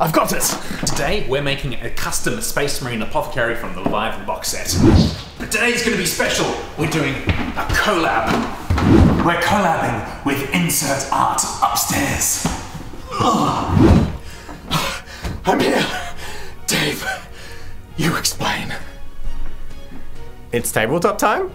I've got it! Today, we're making a custom Space Marine Apothecary from the Leviathan box set. But today's gonna be special. We're doing a collab. We're collabing with Insert Art upstairs. I'm here. Dave, you explain. It's tabletop time?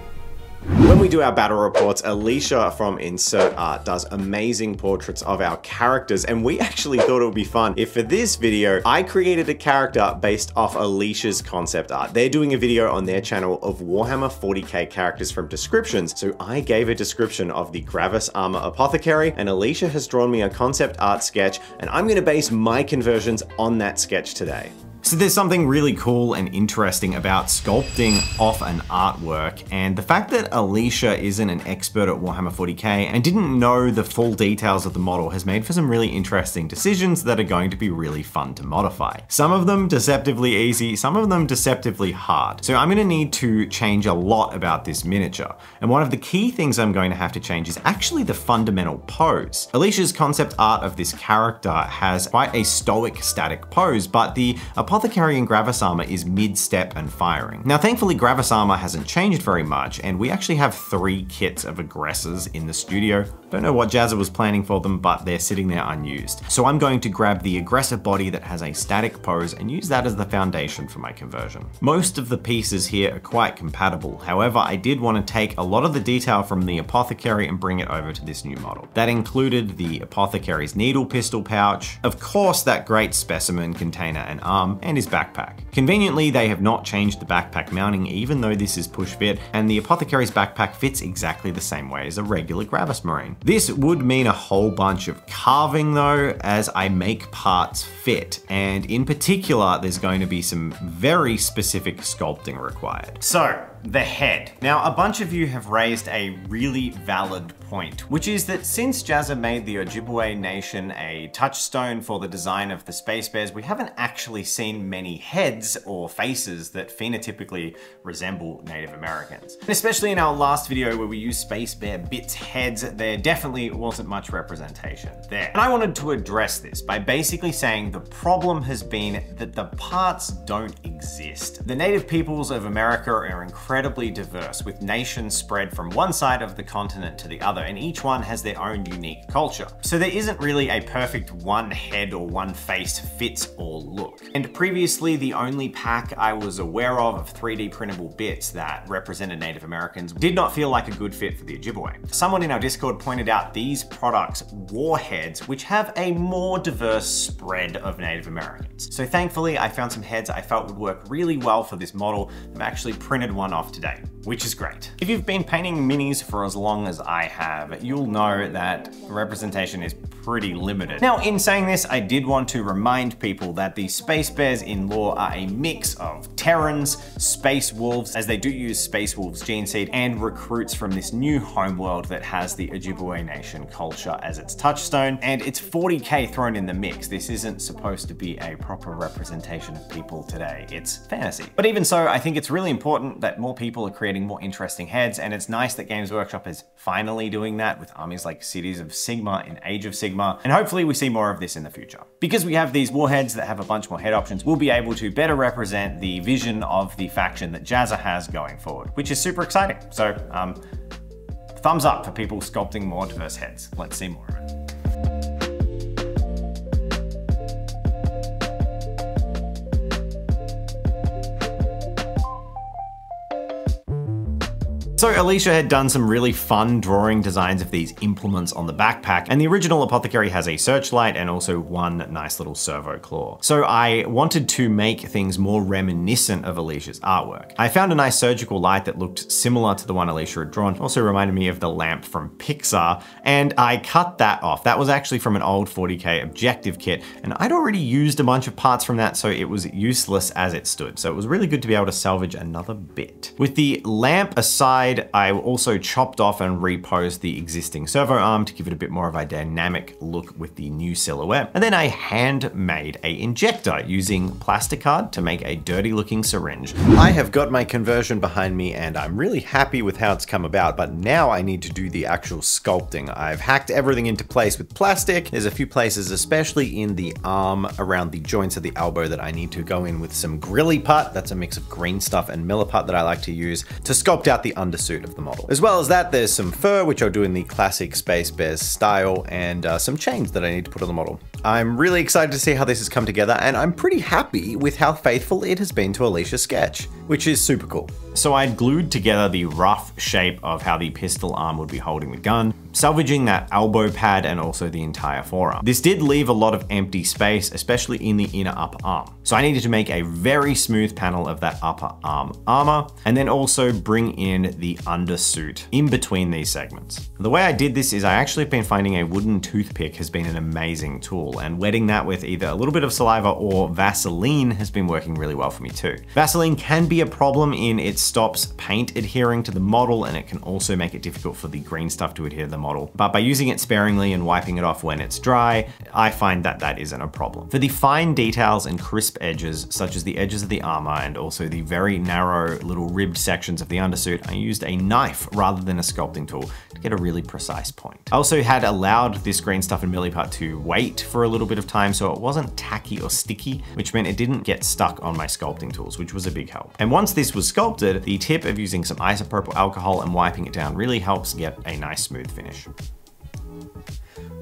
When we do our battle reports, Alysha from Insert Art does amazing portraits of our characters, and we actually thought it would be fun if for this video, I created a character based off Alysha's concept art. They're doing a video on their channel of Warhammer 40k characters from descriptions, so I gave a description of the Gravis Armor Apothecary, and Alysha has drawn me a concept art sketch, and I'm gonna base my conversions on that sketch today. So there's something really cool and interesting about sculpting off an artwork and the fact that Alysha isn't an expert at Warhammer 40k and didn't know the full details of the model has made for some really interesting decisions that are going to be really fun to modify. Some of them deceptively easy, some of them deceptively hard. So I'm gonna need to change a lot about this miniature. And one of the key things I'm going to have to change is actually the fundamental pose. Alysha's concept art of this character has quite a stoic static pose, but the Apothecary and Gravis Armor is mid-step and firing. Now thankfully Gravis Armor hasn't changed very much and we actually have three kits of aggressors in the studio. Don't know what Jazza was planning for them but they're sitting there unused. So I'm going to grab the aggressor body that has a static pose and use that as the foundation for my conversion. Most of the pieces here are quite compatible, however I did want to take a lot of the detail from the Apothecary and bring it over to this new model. That included the Apothecary's needle pistol pouch, of course that great specimen container and arm, and his backpack. Conveniently, they have not changed the backpack mounting even though this is push fit, and the Apothecary's backpack fits exactly the same way as a regular Gravis Marine. This would mean a whole bunch of carving though, as I make parts fit, and in particular, there's going to be some very specific sculpting required. So, the head. Now, a bunch of you have raised a really valid point, which is that since Jazza made the Ojibwe Nation a touchstone for the design of the Space Bears, we haven't actually seen many heads or faces that phenotypically resemble Native Americans. And especially in our last video where we used Space Bear bits heads, there definitely wasn't much representation there. And I wanted to address this by basically saying the problem has been that the parts don't exist. The native peoples of America are incredibly diverse, with nations spread from one side of the continent to the other, and each one has their own unique culture. So there isn't really a perfect one head or one face fits all look. And previously, the only pack I was aware of of 3D printable bits that represented Native Americans did not feel like a good fit for the Ojibwe. Someone in our Discord pointed out these products warheads, which have a more diverse spread of Native Americans. So thankfully, I found some heads I felt would work really well for this model. I've actually printed one off today, which is great. If you've been painting minis for as long as I have, you'll know that representation is pretty limited. Now, in saying this, I did want to remind people that the Space Bears in lore are a mix of Terrans, Space Wolves, as they do use Space Wolves gene seed, and recruits from this new homeworld that has the Ojibwe Nation culture as its touchstone, and it's 40k thrown in the mix. This isn't supposed to be a proper representation of people today. It's fantasy. But even so, I think it's really important that more people are creating more interesting heads, and it's nice that Games Workshop is finally doing that with armies like Cities of Sigmar and Age of Sigmar, and hopefully we see more of this in the future. Because we have these warheads that have a bunch more head options, we'll be able to better represent the vision of the faction that Jazza has going forward, which is super exciting. So, um, thumbs up for people sculpting more diverse heads. Let's see more of it. So Alysha had done some really fun drawing designs of these implements on the backpack, and the original Apothecary has a searchlight and also one nice little servo claw. So I wanted to make things more reminiscent of Alysha's artwork. I found a nice surgical light that looked similar to the one Alysha had drawn, also reminded me of the lamp from Pixar, and I cut that off. That was actually from an old 40k objective kit, and I'd already used a bunch of parts from that, so it was useless as it stood. So it was really good to be able to salvage another bit. With the lamp aside, side, I also chopped off and reposed the existing servo arm to give it a bit more of a dynamic look with the new silhouette. And then I hand made a injector using Plasticard to make a dirty looking syringe. I have got my conversion behind me and I'm really happy with how it's come about, but now I need to do the actual sculpting. I've hacked everything into place with plastic. There's a few places, especially in the arm around the joints of the elbow that I need to go in with some grilly put. That's a mix of green stuff and Milliput that I like to use to sculpt out the undersuit of the model. As well as that, there's some fur, which I'll do in the classic Space Bears style, and uh, some chains that I need to put on the model. I'm really excited to see how this has come together, and I'm pretty happy with how faithful it has been to Alysha's sketch, which is super cool. So I'd glued together the rough shape of how the pistol arm would be holding the gun, salvaging that elbow pad and also the entire forearm. This did leave a lot of empty space, especially in the inner upper arm. So I needed to make a very smooth panel of that upper arm armor, and then also bring in the undersuit in between these segments. The way I did this is I actually have been finding a wooden toothpick has been an amazing tool, and wetting that with either a little bit of saliva or Vaseline has been working really well for me too. Vaseline can be a problem in it stops paint adhering to the model, and it can also make it difficult for the green stuff to adhere to the model. But by using it sparingly and wiping it off when it's dry, I find that that isn't a problem. For the fine details and crisp edges, such as the edges of the armor and also the very narrow little ribbed sections of the undersuit, I used a knife rather than a sculpting tool to get a really precise point. I also had allowed this green stuff in Milliput to wait for a little bit of time so it wasn't tacky or sticky, which meant it didn't get stuck on my sculpting tools, which was a big help. And once this was sculpted, the tip of using some isopropyl alcohol and wiping it down really helps get a nice smooth finish.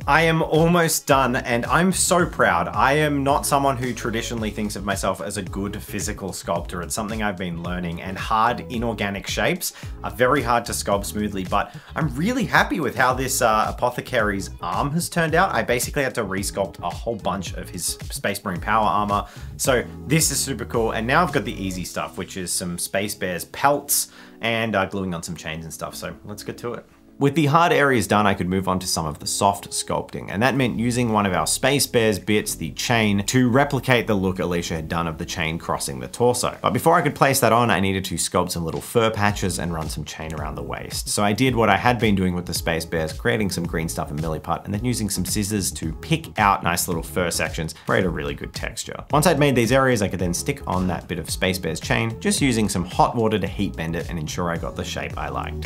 I am almost done and I'm so proud. I am not someone who traditionally thinks of myself as a good physical sculptor. It's something I've been learning and hard inorganic shapes are very hard to sculpt smoothly, but I'm really happy with how this uh, apothecary's arm has turned out. I basically had to resculpt a whole bunch of his Space Marine power armor. So this is super cool. And now I've got the easy stuff, which is some Space Bears pelts and uh, gluing on some chains and stuff. So let's get to it. With the hard areas done, I could move on to some of the soft sculpting, and that meant using one of our Space Bears bits, the chain, to replicate the look Alysha had done of the chain crossing the torso. But before I could place that on, I needed to sculpt some little fur patches and run some chain around the waist. So I did what I had been doing with the Space Bears, creating some green stuff in Milliput, and then using some scissors to pick out nice little fur sections, create a really good texture. Once I'd made these areas, I could then stick on that bit of Space Bears chain, just using some hot water to heat bend it and ensure I got the shape I liked.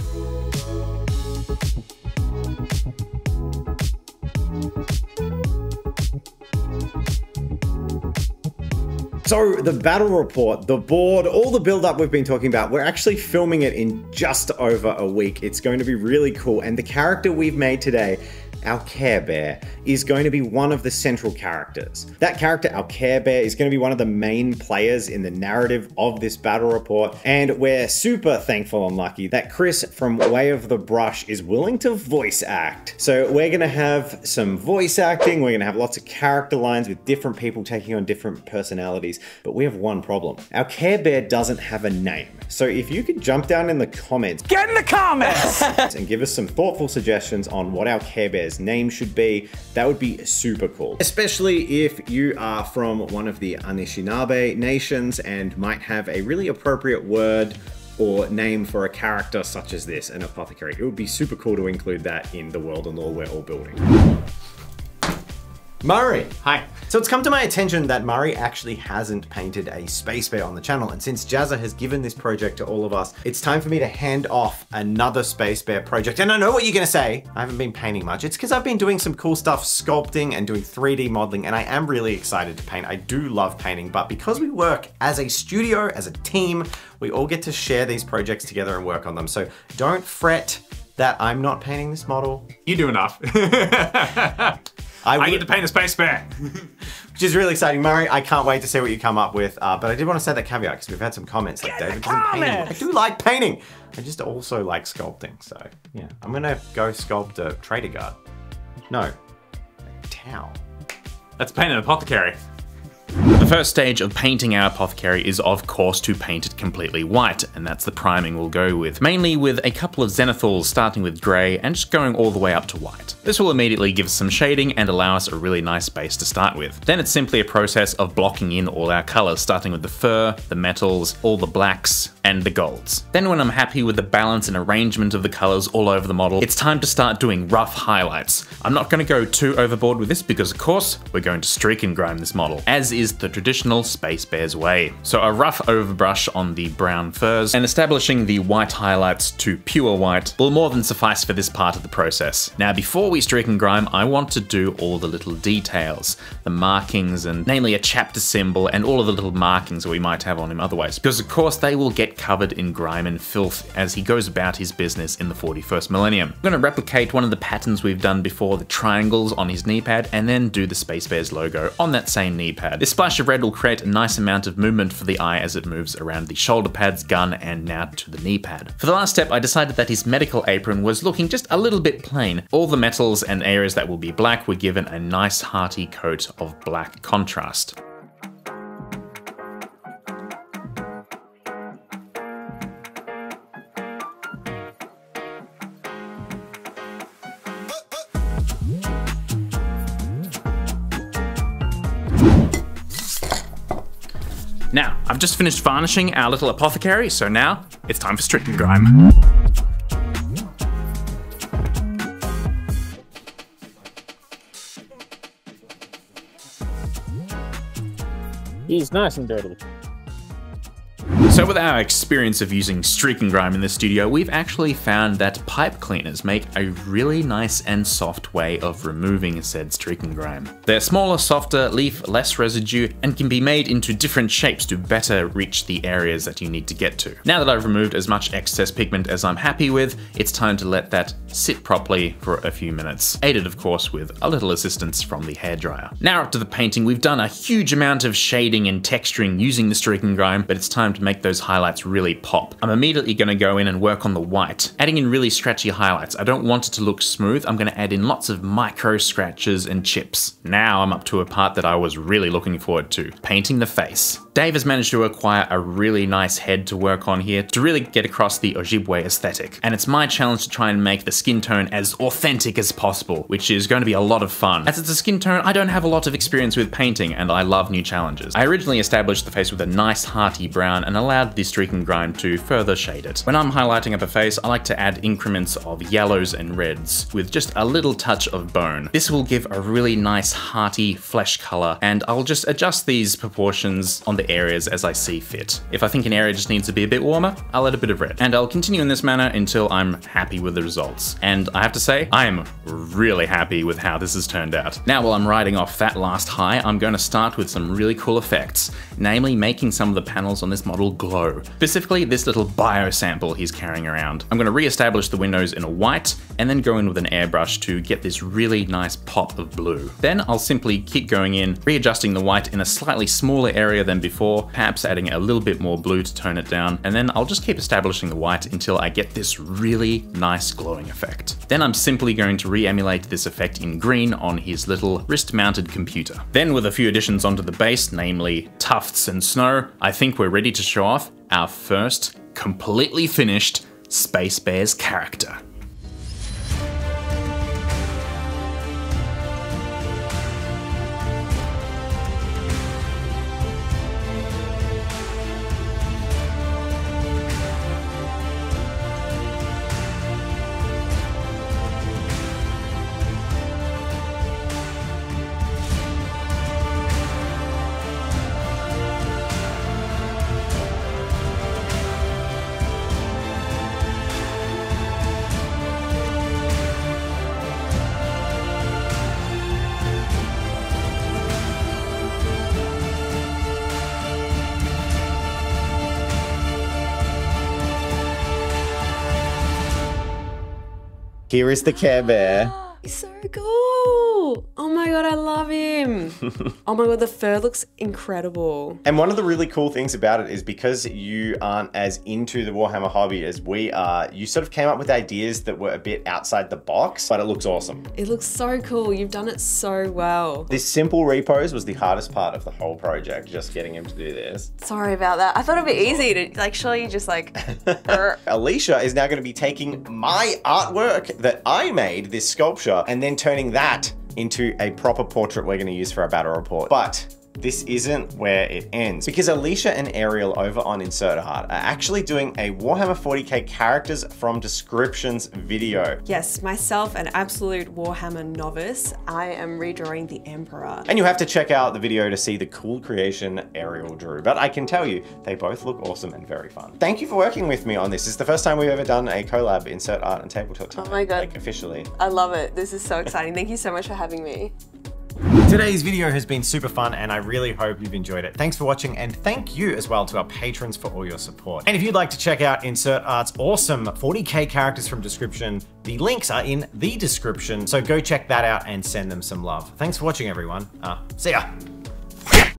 So the battle report, the board, all the build up we've been talking about, we're actually filming it in just over a week. It's going to be really cool. And the character we've made today our Care Bear, is going to be one of the central characters. That character, our Care Bear, is going to be one of the main players in the narrative of this battle report, and we're super thankful and lucky that Chris from Way of the Brush is willing to voice act. So we're going to have some voice acting, we're going to have lots of character lines with different people taking on different personalities, but we have one problem. Our Care Bear doesn't have a name. So if you could jump down in the comments, get in the comments, and give us some thoughtful suggestions on what our Care Bear's name should be, that would be super cool. Especially if you are from one of the Anishinaabe nations and might have a really appropriate word or name for a character such as this, an apothecary. It would be super cool to include that in the world and lore we're all building. Murray. Hi. So it's come to my attention that Murray actually hasn't painted a space bear on the channel. And since Jazza has given this project to all of us, it's time for me to hand off another space bear project. And I know what you're gonna say. I haven't been painting much. It's because I've been doing some cool stuff, sculpting and doing 3D modeling. And I am really excited to paint. I do love painting, but because we work as a studio, as a team, we all get to share these projects together and work on them. So don't fret that I'm not painting this model. You do enough. I, I, get to paint a space bear. Which is really exciting. Murray, I can't wait to see what you come up with. Uh, but I did want to say that caveat because we've had some comments like David doesn't paint. I do like painting. I just also like sculpting. So yeah, I'm going to go sculpt a Traitor Guard. No, a towel. Let's paint an apothecary. The first stage of painting our apothecary is of course to paint it completely white, and that's the priming we'll go with, mainly with a couple of zenithals starting with grey and just going all the way up to white. This will immediately give us some shading and allow us a really nice base to start with. Then it's simply a process of blocking in all our colours, starting with the fur, the metals, all the blacks, and the golds. Then when I'm happy with the balance and arrangement of the colours all over the model, it's time to start doing rough highlights. I'm not going to go too overboard with this because of course we're going to streak and grime this model, as is the traditional Space Bears way. So a rough overbrush on the brown furs and establishing the white highlights to pure white will more than suffice for this part of the process. Now before we streak and grime, I want to do all the little details, the markings and namely a chapter symbol and all of the little markings that we might have on him otherwise, because of course they will get covered in grime and filth as he goes about his business in the 41st millennium. I'm going to replicate one of the patterns we've done before, the triangles on his knee pad, and then do the Space Bears logo on that same knee pad. This splash of red will create a nice amount of movement for the eye as it moves around the shoulder pads, gun, and now to the knee pad. For the last step, I decided that his medical apron was looking just a little bit plain. All the metals and areas that will be black were given a nice hearty coat of black contrast. Just finished varnishing our little apothecary, so now it's time for and grime. He's nice and dirty. So with our experience of using streak and grime in the studio, we've actually found that pipe cleaners make a really nice and soft way of removing said streak and grime. They're smaller, softer, leave less residue, and can be made into different shapes to better reach the areas that you need to get to. Now that I've removed as much excess pigment as I'm happy with, it's time to let that sit properly for a few minutes, aided of course with a little assistance from the hairdryer. Now up to the painting, we've done a huge amount of shading and texturing using the streaking grime, but it's time to make those highlights really pop. I'm immediately going to go in and work on the white, adding in really scratchy highlights. I don't want it to look smooth, I'm going to add in lots of micro scratches and chips. Now I'm up to a part that I was really looking forward to, painting the face. Dave has managed to acquire a really nice head to work on here to really get across the Ojibwe aesthetic. And it's my challenge to try and make the skin tone as authentic as possible, which is going to be a lot of fun. As it's a skin tone I don't have a lot of experience with painting and I love new challenges. I originally established the face with a nice hearty brown and allowed the streak and grime to further shade it. When I'm highlighting up a face, I like to add increments of yellows and reds with just a little touch of bone. This will give a really nice hearty flesh color and I'll just adjust these proportions on the areas as I see fit. If I think an area just needs to be a bit warmer, I'll add a bit of red. And I'll continue in this manner until I'm happy with the results. And I have to say, I am really happy with how this has turned out. Now while I'm riding off that last high, I'm going to start with some really cool effects, namely making some of the panels on this model glow. Specifically this little bio sample he's carrying around. I'm going to re-establish the windows in a white and then go in with an airbrush to get this really nice pop of blue. Then I'll simply keep going in, readjusting the white in a slightly smaller area than before, perhaps adding a little bit more blue to tone it down, and then I'll just keep establishing the white until I get this really nice glowing effect. Then I'm simply going to re-emulate this effect in green on his little wrist-mounted computer. Then with a few additions onto the base, namely tufts and snow, I think we're ready to show off our first completely finished Space Bears character. Here is the Care Bear. so cool. Oh my god, I love him. oh my god, the fur looks incredible. And one of the really cool things about it is because you aren't as into the Warhammer hobby as we are, you sort of came up with ideas that were a bit outside the box, but it looks awesome. It looks so cool. You've done it so well. This simple repose was the hardest part of the whole project, just getting him to do this. Sorry about that. I thought it'd be easy to like surely you just like. Alysha is now going to be taking my artwork that I made, this sculpture, and then turning that into a proper portrait we're going to use for our battle report. But this isn't where it ends because Alysha and Ariel over on Insert Art are actually doing a Warhammer 40k characters from descriptions video. Yes, myself, an absolute Warhammer novice, I am redrawing the Emperor. And you have to check out the video to see the cool creation Ariel drew. But I can tell you, they both look awesome and very fun. Thank you for working with me on this. It's the first time we've ever done a collab Insert Art and Tabletop Time. Oh my God. Like officially. I love it. This is so exciting. Thank you so much for having me. Today's video has been super fun and I really hope you've enjoyed it. Thanks for watching and thank you as well to our patrons for all your support. And if you'd like to check out Insert Art's awesome 40k characters from description, the links are in the description. So go check that out and send them some love. Thanks for watching everyone. Uh, see ya.